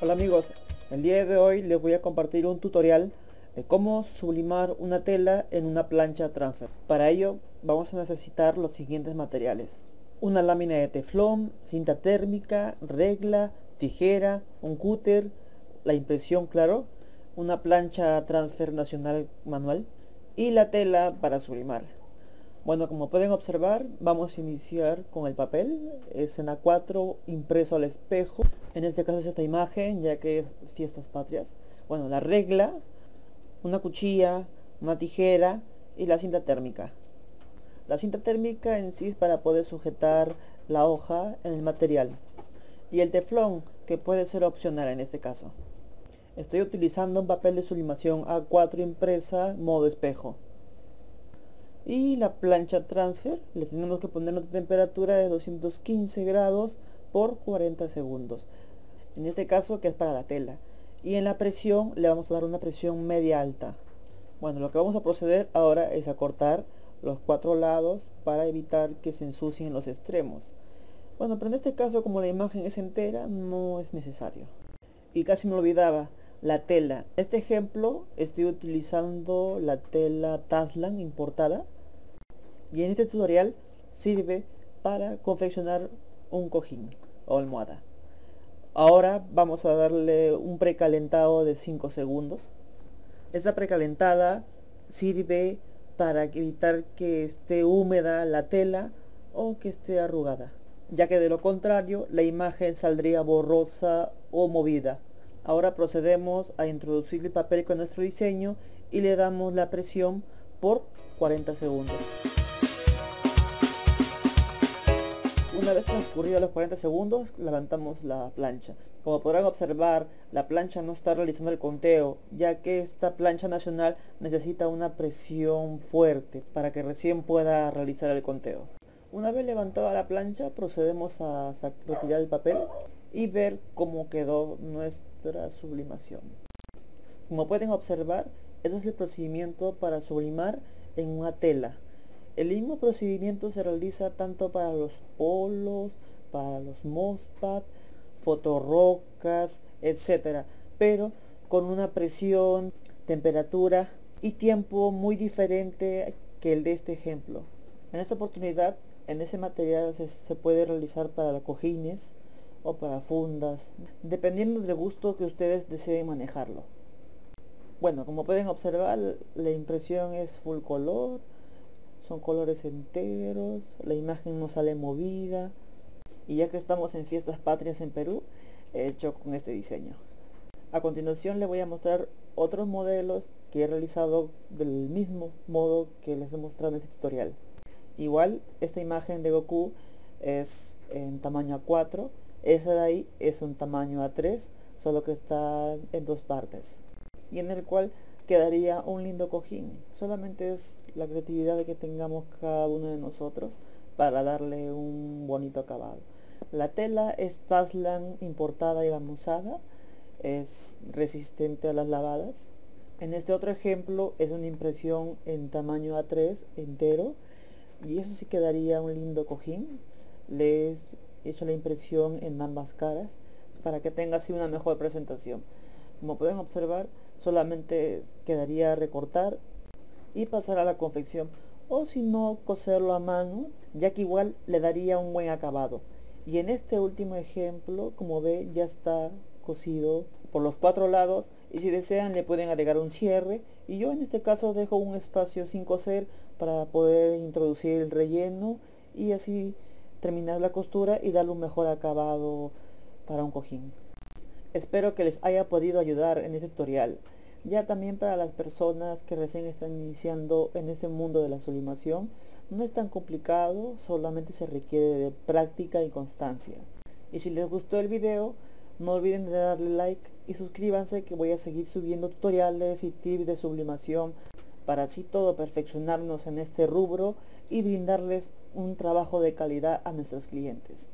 Hola amigos, el día de hoy les voy a compartir un tutorial de cómo sublimar una tela en una plancha transfer. Para ello vamos a necesitar los siguientes materiales. Una lámina de teflón, cinta térmica, regla, tijera, un cúter, la impresión claro, una plancha transfer nacional manual y la tela para sublimar. Bueno, como pueden observar, vamos a iniciar con el papel, es en A4 impreso al espejo. En este caso es esta imagen, ya que es fiestas patrias. Bueno, la regla, una cuchilla, una tijera y la cinta térmica. La cinta térmica en sí es para poder sujetar la hoja en el material. Y el teflón, que puede ser opcional en este caso. Estoy utilizando un papel de sublimación A4 impresa modo espejo y la plancha transfer le tenemos que poner una temperatura de 215 grados por 40 segundos. En este caso que es para la tela. Y en la presión le vamos a dar una presión media alta. Bueno lo que vamos a proceder ahora es a cortar los cuatro lados para evitar que se ensucien los extremos. Bueno pero en este caso como la imagen es entera no es necesario. Y casi me olvidaba la tela. Este ejemplo estoy utilizando la tela Taslan importada y en este tutorial sirve para confeccionar un cojín o almohada. Ahora vamos a darle un precalentado de 5 segundos. Esta precalentada sirve para evitar que esté húmeda la tela o que esté arrugada, ya que de lo contrario la imagen saldría borrosa o movida. Ahora procedemos a introducir el papel con nuestro diseño y le damos la presión por 40 segundos. Una vez transcurridos los 40 segundos, levantamos la plancha. Como podrán observar, la plancha no está realizando el conteo, ya que esta plancha nacional necesita una presión fuerte para que recién pueda realizar el conteo. Una vez levantada la plancha, procedemos a retirar el papel y ver cómo quedó nuestra sublimación. Como pueden observar, este es el procedimiento para sublimar en una tela. El mismo procedimiento se realiza tanto para los polos, para los mospad, fotorrocas, etc. Pero con una presión, temperatura y tiempo muy diferente que el de este ejemplo. En esta oportunidad, en ese material se, se puede realizar para cojines o para fundas, dependiendo del gusto que ustedes deseen manejarlo. Bueno, como pueden observar, la impresión es full color, son colores enteros, la imagen no sale movida y ya que estamos en fiestas patrias en Perú, he hecho con este diseño. A continuación le voy a mostrar otros modelos que he realizado del mismo modo que les he mostrado en este tutorial. Igual esta imagen de Goku es en tamaño A4, esa de ahí es un tamaño A3, solo que está en dos partes. Y en el cual quedaría un lindo cojín. Solamente es la creatividad de que tengamos cada uno de nosotros para darle un bonito acabado. La tela es Taslan importada y gamuzada, es resistente a las lavadas. En este otro ejemplo es una impresión en tamaño A3 entero y eso sí quedaría un lindo cojín. Les he hecho la impresión en ambas caras para que tenga así una mejor presentación. Como pueden observar, solamente quedaría recortar y pasar a la confección. O si no coserlo a mano ya que igual le daría un buen acabado. Y en este último ejemplo como ve ya está cosido por los cuatro lados y si desean le pueden agregar un cierre. Y yo en este caso dejo un espacio sin coser para poder introducir el relleno y así terminar la costura y darle un mejor acabado para un cojín. Espero que les haya podido ayudar en este tutorial. Ya también para las personas que recién están iniciando en este mundo de la sublimación, no es tan complicado, solamente se requiere de práctica y constancia. Y si les gustó el video, no olviden de darle like y suscríbanse que voy a seguir subiendo tutoriales y tips de sublimación para así todo perfeccionarnos en este rubro y brindarles un trabajo de calidad a nuestros clientes.